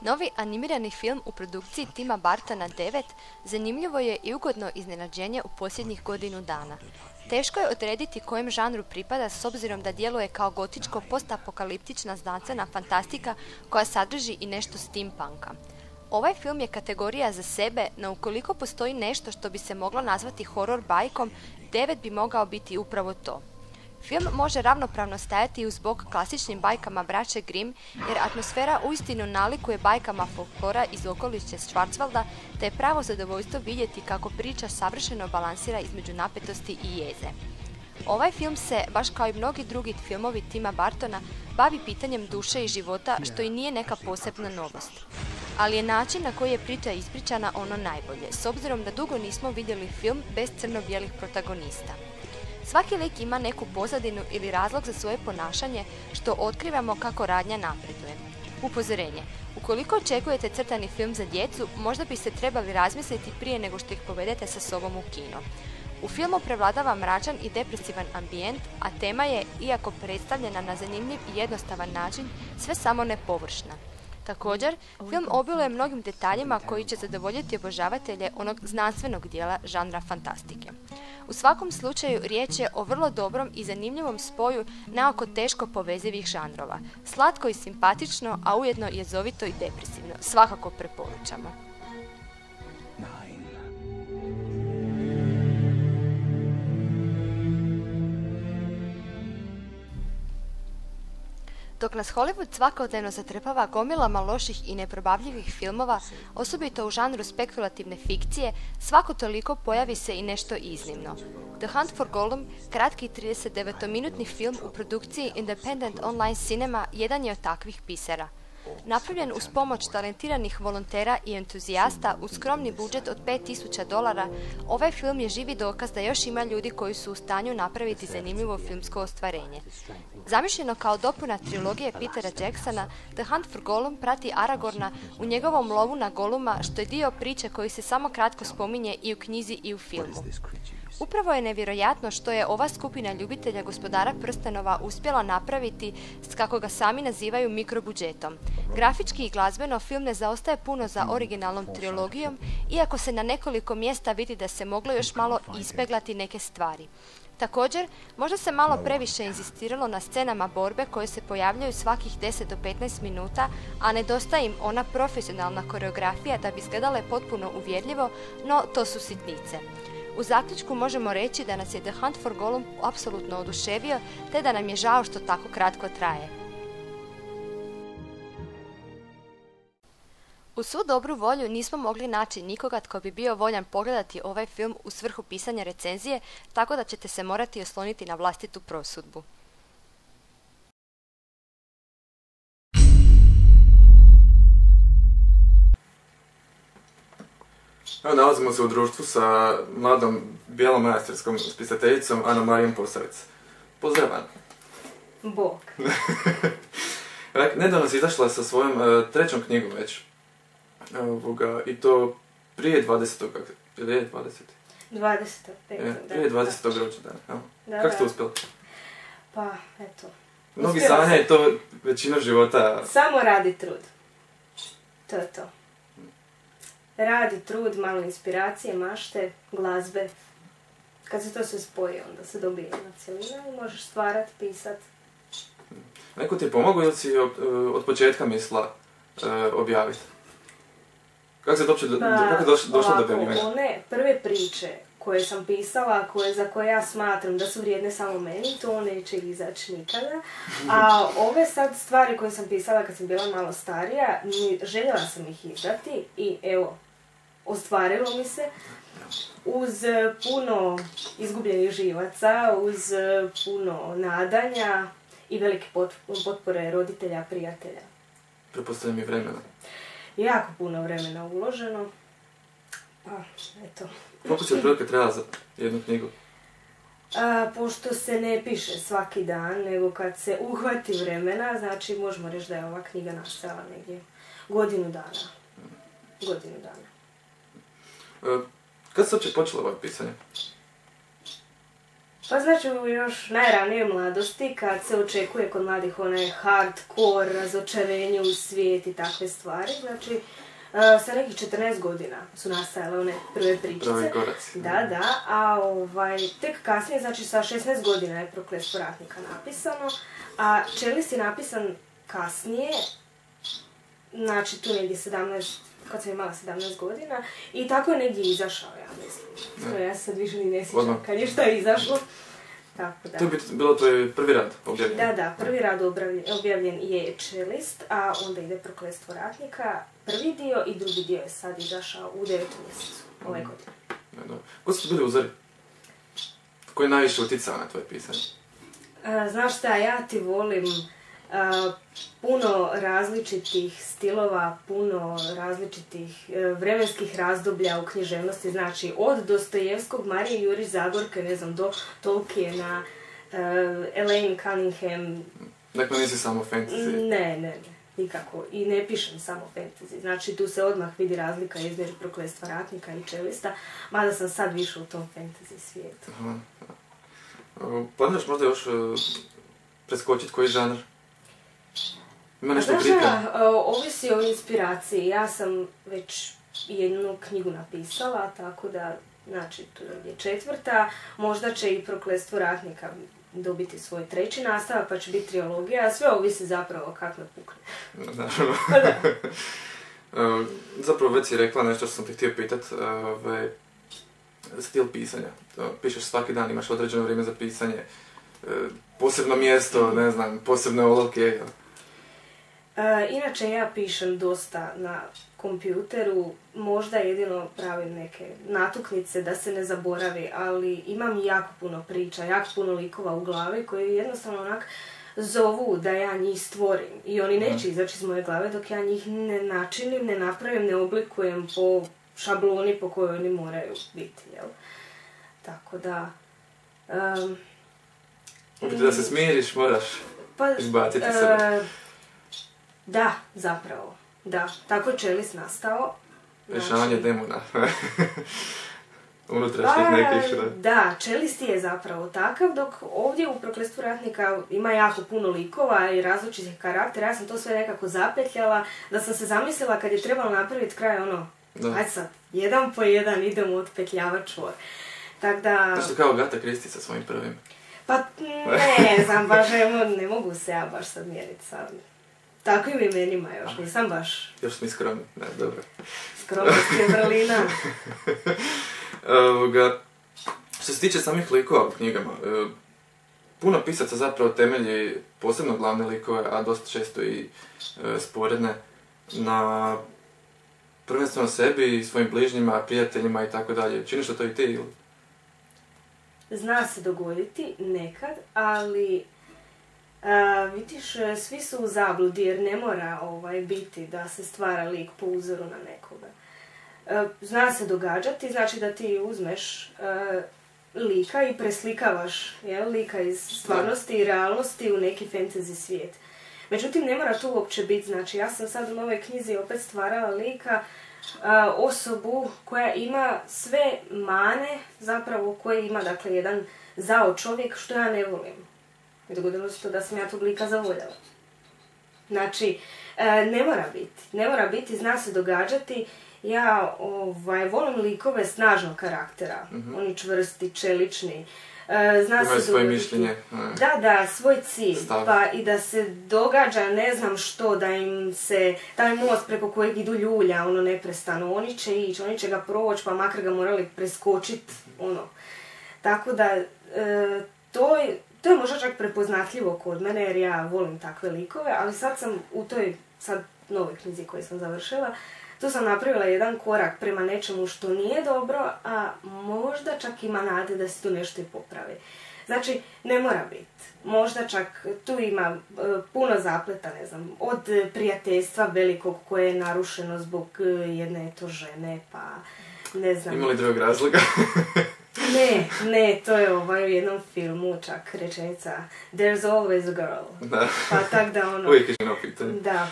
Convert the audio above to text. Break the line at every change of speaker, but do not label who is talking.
Novi animirani film u produkciji Tima Bartona 9 zanimljivo je i ugodno iznenađenje u posljednjih godinu dana. Teško je odrediti kojem žanru pripada s obzirom da djeluje kao gotičko postapokaliptična znanstvena fantastika koja sadrži i nešto steampunka. Ovaj film je kategorija za sebe, no ukoliko postoji nešto što bi se moglo nazvati horror bajkom, 9 bi mogao biti upravo to. Film može ravnopravno stajati uz bok klasičnim bajkama braće Grimm, jer atmosfera uistinu nalikuje bajkama folklora iz okolice Schwarzwalda, te je pravo zadovoljstvo vidjeti kako priča savršeno balansira između napetosti i jeze. Ovaj film se, baš kao i mnogi drugi filmovi Tima Bartona, bavi pitanjem duše i života, što i nije neka posebna novost. Ali je način na koji je priča ispričana ono najbolje, s obzirom da dugo nismo vidjeli film bez crno-bijelih protagonista. Svaki lik ima neku pozadinu ili razlog za svoje ponašanje što otkrivamo kako radnja napreduje. Upozorenje. Ukoliko očekujete crtani film za djecu, možda biste trebali razmisliti prije nego što ih povedete sa sobom u kino. U filmu prevladava mračan i depresivan ambijent, a tema je, iako predstavljena na zanimljiv i jednostavan način, sve samo nepovršna. Također, film obiluje mnogim detaljima koji će zadovoljiti obožavatelje onog znanstvenog dijela žanra fantastike. U svakom slučaju riječ je o vrlo dobrom i zanimljivom spoju neoko teško povezivih žanrova. Slatko i simpatično, a ujedno jezovito i depresivno. Svakako preporučamo. Dok nas Hollywood svakodnevno zatrpava gomilama loših i neprobavljivih filmova, osobito u žanru spekulativne fikcije, svako toliko pojavi se i nešto iznimno. The Hunt for Gollum, kratki 39-minutni film u produkciji Independent Online Cinema, jedan je od takvih pisara. Napravljen uz pomoć talentiranih volontera i entuzijasta uz skromni budžet od 5000 dolara, ovaj film je živi dokaz da još ima ljudi koji su u stanju napraviti zanimljivo filmsko ostvarenje. Zamišljeno kao dopuna trilogije Petera Jacksona, The Hunt for Gollum prati Aragorna u njegovom lovu na Goluma, što je dio priče koji se samo kratko spominje i u knjizi i u filmu. Upravo je nevjerojatno što je ova skupina ljubitelja gospodara prstenova uspjela napraviti s kako ga sami nazivaju mikrobudžetom. Grafički i glazbeno film ne zaostaje puno za originalnom trilogijom, iako se na nekoliko mjesta vidi da se moglo još malo ispeglati neke stvari. Također, možda se malo previše inzistiralo na scenama borbe koje se pojavljaju svakih 10 do 15 minuta, a nedostaje im ona profesionalna koreografija da bi izgledale potpuno uvjerljivo, no to su sitnice. U zaključku možemo reći da nas je The Hunt for Gollum apsolutno oduševio, te da nam je žao što tako kratko traje. U svu dobru volju nismo mogli naći nikoga tko bi bio voljan pogledati ovaj film u svrhu pisanja recenzije, tako da ćete se morati osloniti na vlastitu prosudbu.
Evo nalazimo se u društvu sa mladom bijelom majastarskom spisateljicom Anom Marijom Posavec. Pozdrav Ana.
Bog.
Nedavno si izašla sa svojom uh, trećom knjigom već. Ovoga, I to prije 20. Kak, prije 20.
20.
E, prije 20. rođendana. Da, Kako ste uspjeli?
Pa, eto.
Mnogi sanja i to većina života.
Samo radi trud. To je to radi, trud, malo inspiracije, mašte, glazbe. Kad se to sve spoji, onda se dobije jedna cijelina i možeš stvarat, pisat.
Neko ti je pomogao ili si od, od početka misla e, objaviti? Kako se došlo do, pa, došlo, do objavljivanja?
One prve priče koje sam pisala, koje, za koje ja smatram da su vrijedne samo meni, to neće izaći nikada. A ove sad stvari koje sam pisala kad sam bila malo starija, željela sam ih izdati i evo, ostvarilo mi se uz puno izgubljenih živaca, uz puno nadanja i velike potpore roditelja, prijatelja.
Prepostavljam i vremena.
Jako puno vremena uloženo. Pa, eto.
Koliko će otprilike treba za jednu knjigu?
A, pošto se ne piše svaki dan, nego kad se uhvati vremena, znači možemo reći da je ova knjiga nastala negdje godinu dana. Godinu dana.
E, kad se uopće počelo ovo pisanje?
Pa znači u još najranije mladosti kad se očekuje kod mladih onaj hardcore, razočarenje u svijet i takve stvari, znači uh, sa nekih 14 godina su nastajale one prve pričice.
Pravi koraci.
Da, da, a ovaj, tek kasnije, znači sa 16 godina je prokletstvo ratnika napisano, a Čelis je napisan kasnije, znači tu negdje 17, kad sam imala 17 godina, i tako je negdje izašao, ja mislim. Ja se sad više ni ne sjećam kad je šta izašlo. Tako da.
To je bilo tvoj prvi rad objavljen.
Da, da, prvi rad objavljen je Čelist, a onda ide Prokletstvo ratnika. Prvi dio i drugi dio je sad izašao u devetom mjesecu ove godine.
Da, da. Ko su bili uzori? Ko je najviše utjecao na tvoje pisanje?
E, Znaš šta, ja ti volim puno različitih stilova, puno različitih e, vremenskih razdoblja u književnosti, znači od Dostojevskog, Marije Jurić Zagorke, ne znam, do Tolkiena, e, Elaine Cunningham,
Dakle, nisi samo fantasy.
Ne, ne, ne, nikako. I ne pišem samo fantasy. Znači, tu se odmah vidi razlika između prokletstva ratnika i čelista, mada sam sad više u tom fantasy svijetu.
Planiraš možda još e, preskočiti koji žanr? Ima nešto
šta, e, ovisi o inspiraciji. Ja sam već jednu knjigu napisala, tako da, znači, tu je četvrta. Možda će i prokletstvo ratnika dobiti svoj treći nastavak, pa će biti trilogija, a sve ovisi zapravo kako me pukne.
Naravno.
Pa da.
E, Zapravo već si rekla nešto što sam te htio pitat, stil pisanja. Pišeš svaki dan, imaš određeno vrijeme za pisanje, e, posebno mjesto, ne znam, posebne olovke.
E, inače ja pišem dosta na kompjuteru, možda jedino pravim neke natuknice da se ne zaboravi, ali imam jako puno priča, jako puno likova u glavi koji jednostavno onak zovu da ja njih stvorim i oni neće izaći iz moje glave dok ja njih ne načinim, ne napravim, ne oblikujem po šabloni po kojoj oni moraju biti, jel? Tako da... em,
U biti da se smiriš, moraš
pa,
izbaciti
e,
sebe.
Da, zapravo. Da, tako je Čelis nastao.
Rješavanje
Znači-
demona. Unutrašnjih nekih, da.
da, Čelisti je zapravo takav, dok ovdje u Prokletstvu ratnika ima jako puno likova i različitih karaktera. Ja sam to sve nekako zapetljala, da sam se zamislila kad je trebalo napraviti kraj ono,
Da.
ajde sad, jedan po jedan idemo otpetljavati čvor. Tako da,
Nešto kao Gata Kristi sa svojim prvim.
pa ne znam, baš evo, ne mogu se ja baš sad mjeriti sa takvim imenima još, nisam baš
Još smo i skromni. Ne, dobro.
skromnost je vrlina.
Ovoga, što se tiče samih likova u knjigama, e, puno pisaca zapravo temelji posebno glavne likove, a dosta često i e, sporedne, na prvenstveno sebi, svojim bližnjima, prijateljima i tako dalje. Činiš li to i ti ili?
Zna se dogoditi nekad, ali a, vidiš, e, svi su u zabludi jer ne mora ovaj, biti da se stvara lik po uzoru na nekoga. E, Zna se događati, znači da ti uzmeš e, lika i preslikavaš jel, lika iz stvarnosti i realnosti u neki fantasy svijet. Međutim, ne mora to uopće biti, znači ja sam sad u novoj knjizi opet stvarala lika, osobu koja ima sve mane, zapravo koje ima, dakle, jedan zao čovjek, što ja ne volim. I dogodilo se to da sam ja tog lika zavoljala. Znači, e, ne mora biti, ne mora biti, zna se događati. Ja ovaj, volim likove snažnog karaktera, oni čvrsti, čelični. E, zna
Imaju
se
svoje
dogoditi-
mišljenje.
da, da, svoj cilj.
Stav.
Pa i da se događa ne znam što, da im se taj most preko kojeg idu ljulja, ono neprestano. Oni će ići, oni će ga proći, pa makar ga morali preskočiti, ono. Tako da, e, to, je, to je možda čak prepoznatljivo kod mene, jer ja volim takve likove, ali sad sam u toj, sad novoj knjizi koju sam završila, tu sam napravila jedan korak prema nečemu što nije dobro, a možda čak ima nade da se tu nešto i popravi. Znači, ne mora biti. Možda čak tu ima e, puno zapleta, ne znam, od prijateljstva velikog koje je narušeno zbog e, jedne to žene, pa ne znam.
Ima li drugog razloga?
Ne, ne, to je ovaj u jednom filmu čak rečenica There's always a girl.
da.
Pa tak da ono...
Uvijek je žena u pitanju.
Da,